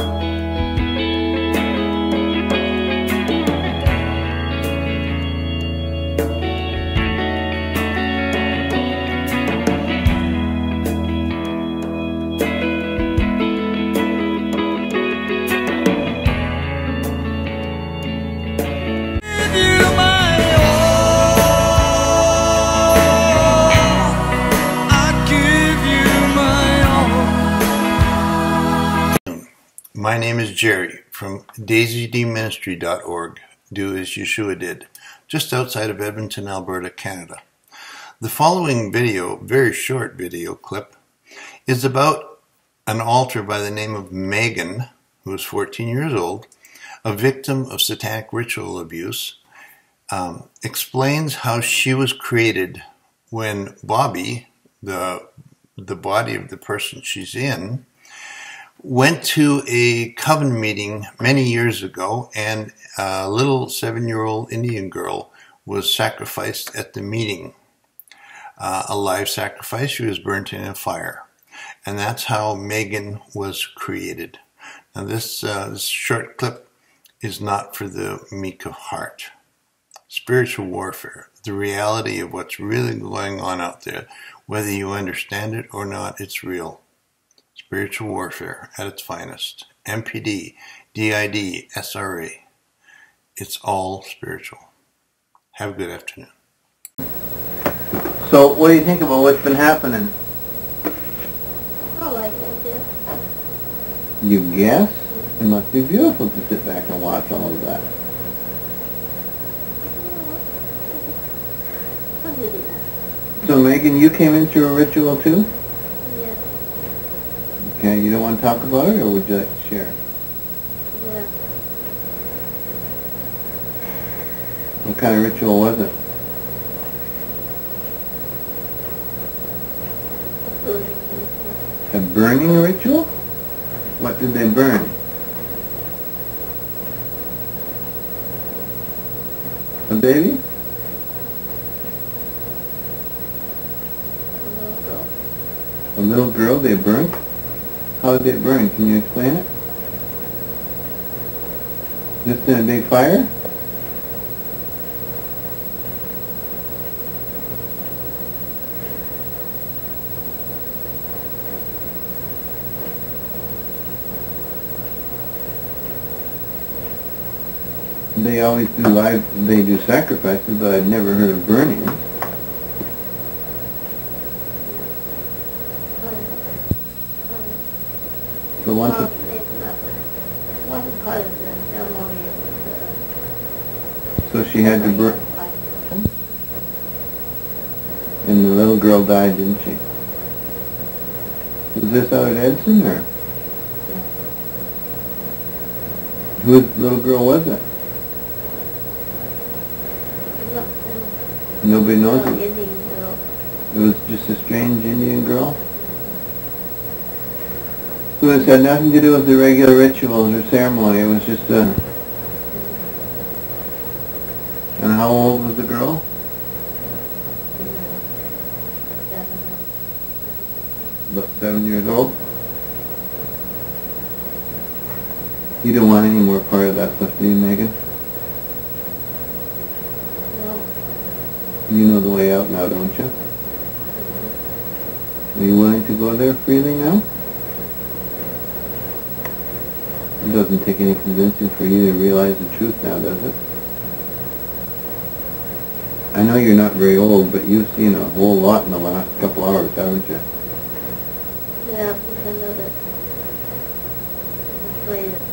Bye. My name is Jerry from dasydministry.org. Do as Yeshua did, just outside of Edmonton, Alberta, Canada. The following video, very short video clip, is about an alter by the name of Megan, who is 14 years old, a victim of satanic ritual abuse, um, explains how she was created when Bobbi, the the body of the person she's in, went to a coven meeting many years ago, and a little seven year old Indian girl was sacrificed at the meeting. Uh, a live sacrifice, she was burnt in a fire. And that's how Megan was created. Now, this, uh, this short clip is not for the meek of heart. Spiritual warfare, the reality of what's really going on out there, whether you understand it or not, it's real. Spiritual warfare at its finest. MPD, DID, SRA. It's all spiritual. Have a good afternoon. So, what do you think about what's been happening? I like it. You guess? It must be beautiful to sit back and watch all of that. I'll give you that. So, Megan, you came into a ritual too? Okay, you don't want to talk about it, or would you like to share? Yeah. What kind of ritual was it? A burning ritual? What did they burn? A baby? A little girl they burnt? How did it burn? Can you explain it? Just in a big fire? They always do live, they do sacrifices, but I've never heard of burning. So once Well, it's not, one part of the ceremony was, so she had to uh, burn, like, and the little girl died, didn't she? Was this out at Edson, or whose little girl was it? no, no, Nobody knows it. Indian girl. It was just a strange Indian girl? So this had nothing to do with the regular rituals or ceremony, it was just a... And how old was the girl? About seven years old? You don't want any more part of that stuff, do you, Megan? No, You know the way out now, don't you? Are you willing to go there freely now? It doesn't take any convincing for you to realize the truth now, does it? I know you're not very old, but you've seen a whole lot in the last couple hours, haven't you? yeah, I know that way that